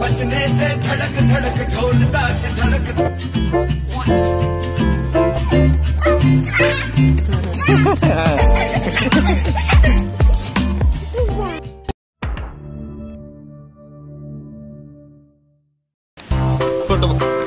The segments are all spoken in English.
बचने ते धड़क धड़क ढोल ताश धड़क This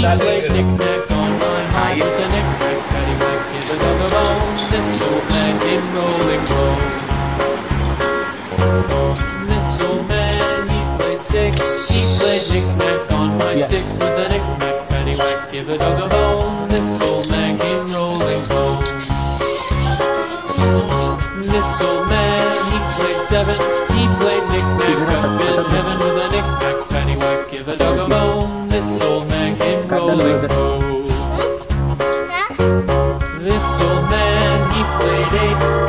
played knick-knack on my heart with a knick-knack, paddywhack, give a dog a bone. This old man came rolling home. This old man, he played six. He played knick-knack on my sticks with a knick-knack, paddywhack, give a dog a bone. This old man came rolling home. This old man, he played seven. He played knick-knack up in heaven This old man, he played eight.